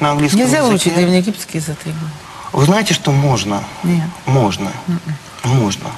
на английском Нельзя языке. выучить древнеегипетский за три года. Вы знаете, что можно? Нет. Можно. М-м. Можно.